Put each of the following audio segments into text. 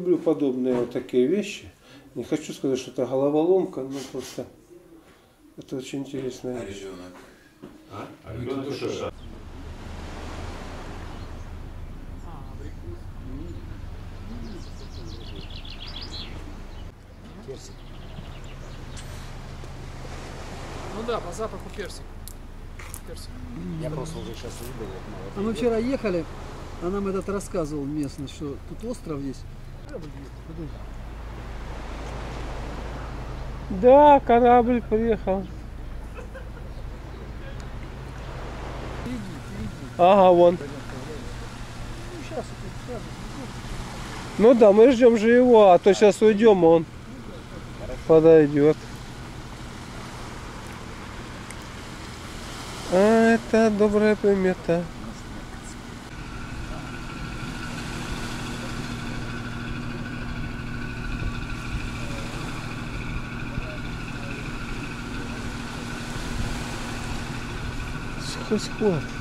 Люблю подобные вот такие вещи. Не хочу сказать, что это головоломка, но просто это очень интересная вещь. ребенок? А? А ребенок душа. Ну да, по запаху персик. Персик. Я просто уже сейчас молодой. А мы вчера ехали, а нам этот рассказывал местный, что тут остров есть. Да, корабль приехал. Ага, вон. Ну да, мы ждем же его, а то сейчас уйдем, он подойдет. А, это добрая примета. Nossa, que coisa porra.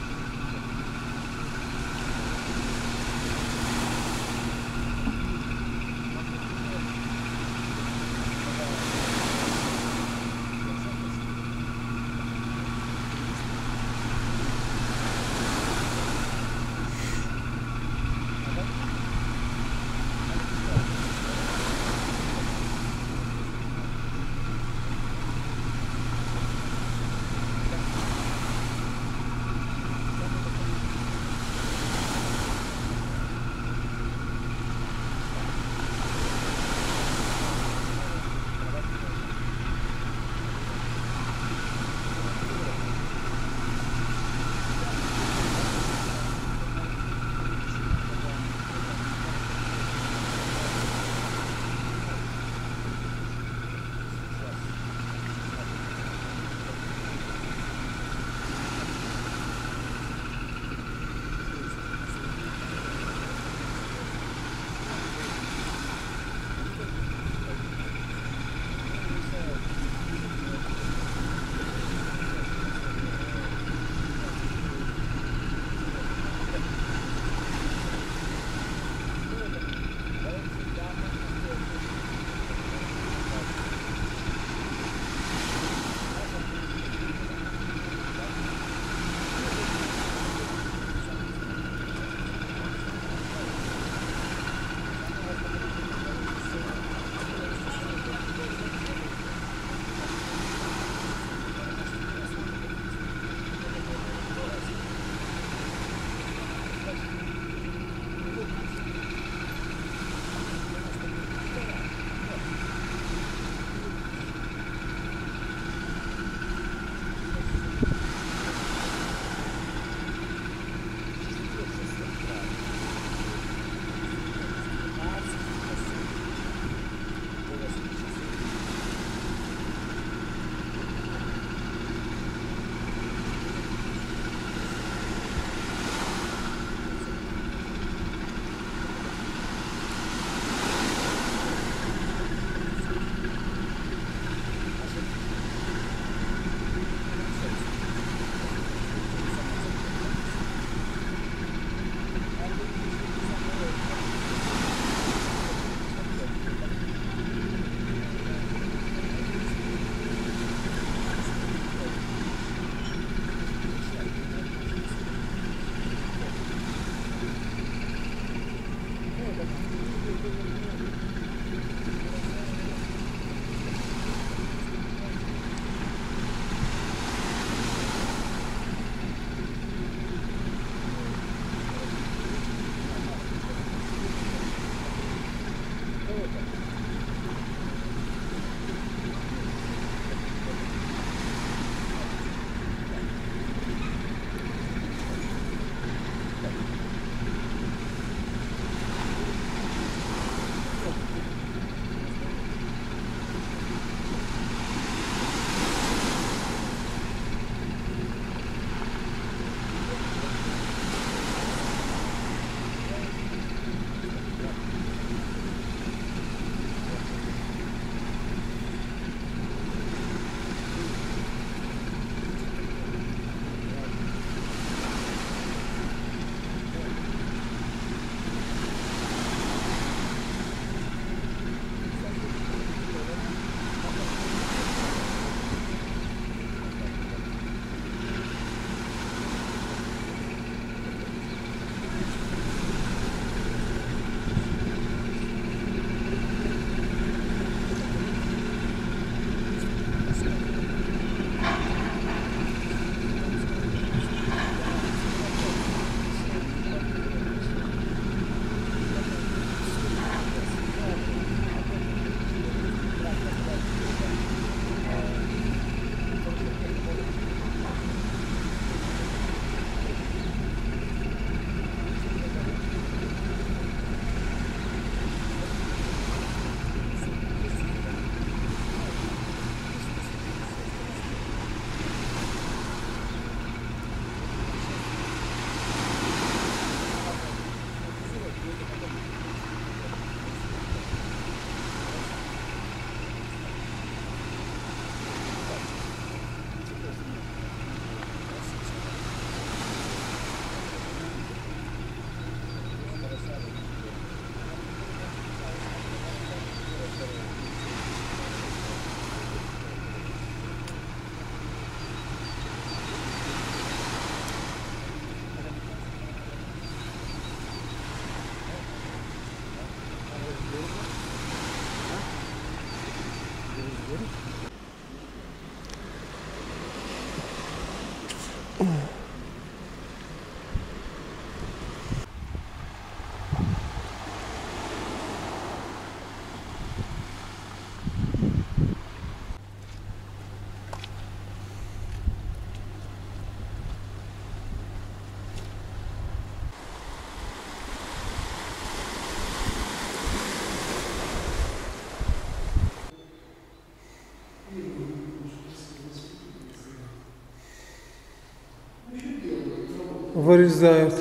Вырезают.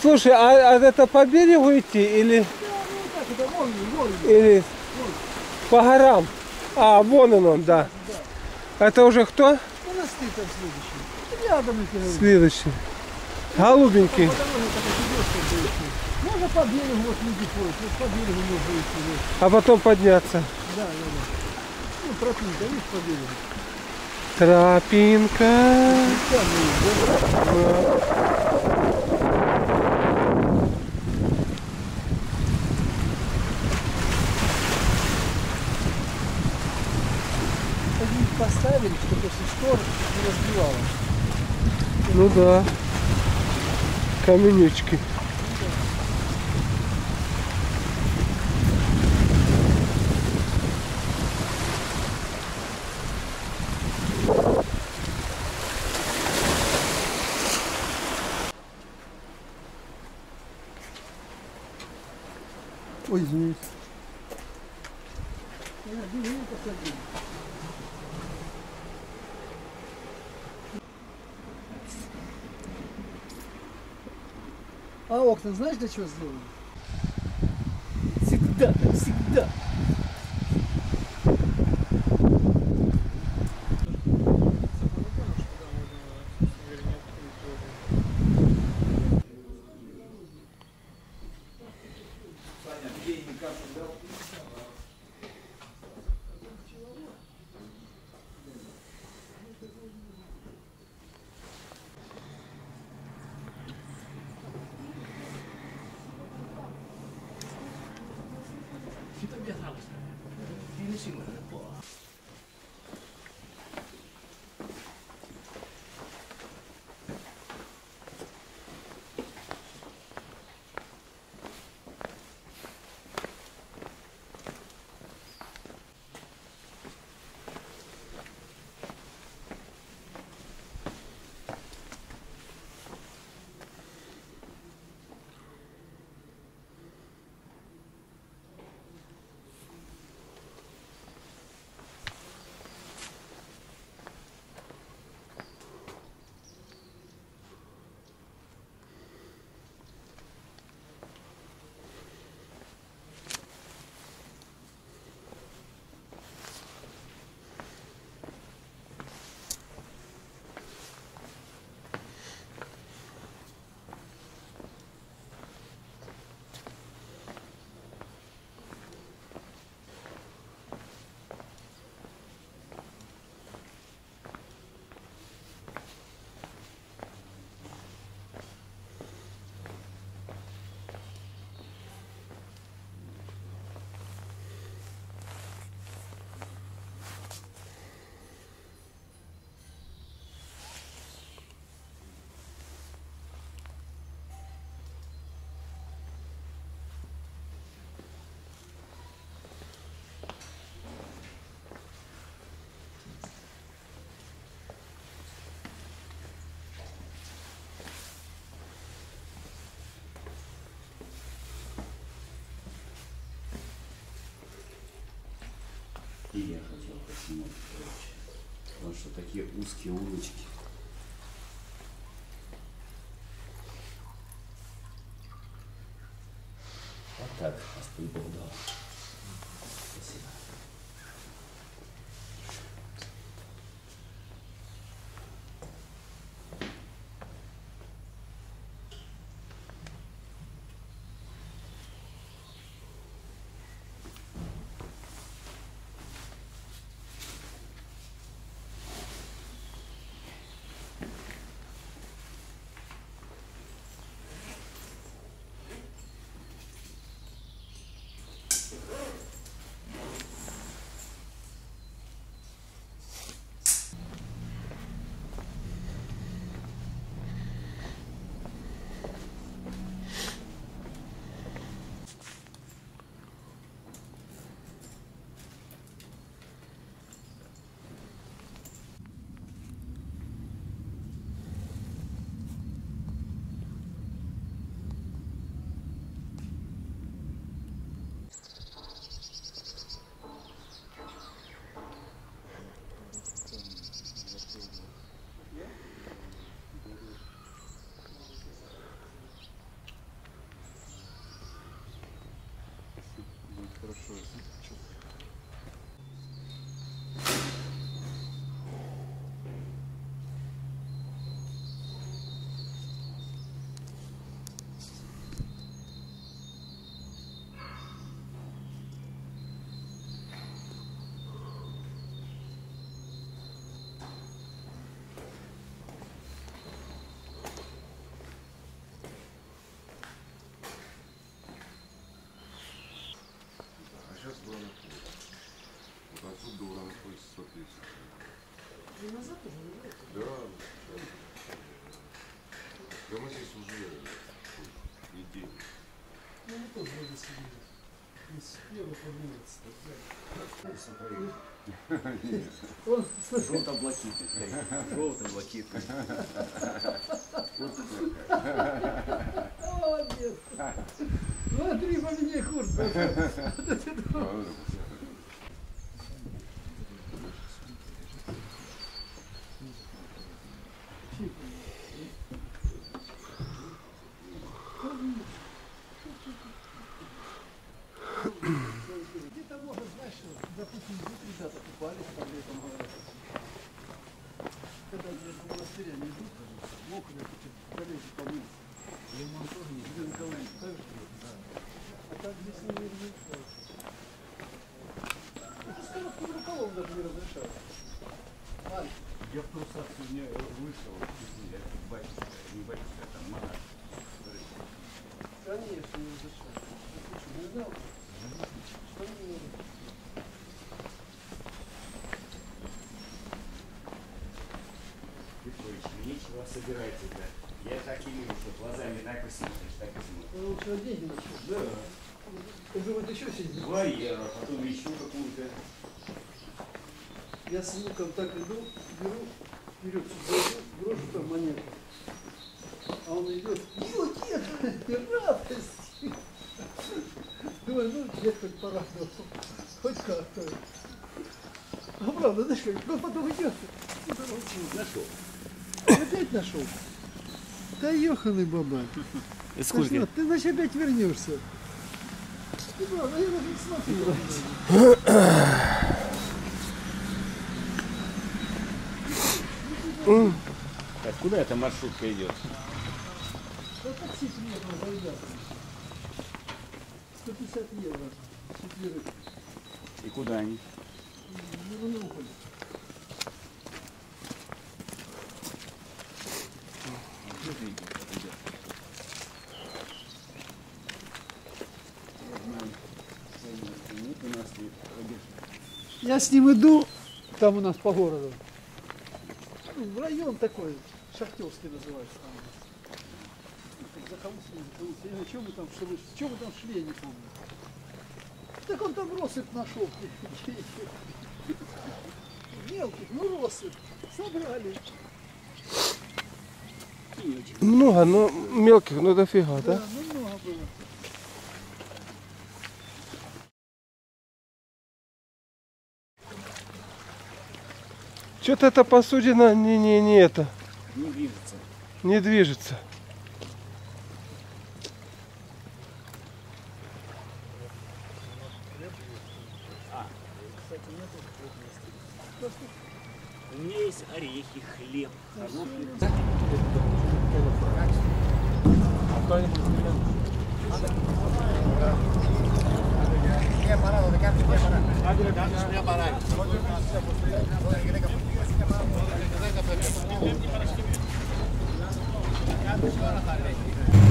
Слушай, а, а это по берегу идти или, Так, это вон, вон. или по горам? А, вон он, он, да. Это уже кто? Монастырь там следующий. Рядом эти. Следующий. Голубенький. Идти. Можно по берегу, вот люди ходят, вот по берегу можно идти. вот. А потом подняться. Да, да, да. Ну, тропинка, видишь, по берегу. Тропинка. Там есть, да? Они поставили, что после штор не разбивало. Ну да. Каменючки. Ой, извините. Бери, посади. А окна знаешь для чего сделаны? Всегда, всегда. И я хотел поснимать, короче. Потому что такие узкие улочки. Вот так, Господь Бог дал. Он, слушай, Желто-блакитный, смотри. Желто-блакитный. молодец. Смотри, по мне куртка. Монастыре они идут, мокрые, такие, залезли помыть. Лимон тоже не Юрий Николаевич, так же? Да. А так здесь не разрешают. Это с коротким рукавом даже не разрешают. Ай, Я в трусах сегодня вышел, я батюшка, не батюшка, а там монах. конечно, не разрешают. Слушай, не знал? Что не надо? Петрович, нечего собирать-то. Я так и вижу, что глазами так и смотришь, так и смотришь. Ну, лучше деньги нашел. Да. Думаю, ты что сидишь? Варьера, потом еще какую-то. Я с внуком так иду, беру, вперед сюда, брошу там монету. А он идет, ё, дед, радость. Думаю, ну, дед хоть порадовался, хоть как-то. А правда, знаешь, как, ну, потом идет. Нашел. Опять нашел. Да еханый баба. Сколько? Ты значит опять вернешься. Так, куда эта маршрутка идет? Да такси приехал за ребятами. 150 евро. Четверых. И куда они? Ну, уходит. Я с ним иду, там у нас по городу. Ну, Район такой, Шахтерский называется там нас. Так захолустный, захолустный. Я что вы там, что вы, что вы там шли, я не помню. Так он там россыпь нашел. Мелких, ну россыпь. Собрали. Много, но мелких, ну дофига, Да, да? Что-то эта посудина не, не, не это, Не движется. не движется. У меня есть орехи, хлеб. Αυτό είναι που συγκεκριμένο. Μια μια παρά. Κάνεις μια παρά. Δέκα παιδιά. Κάνεις.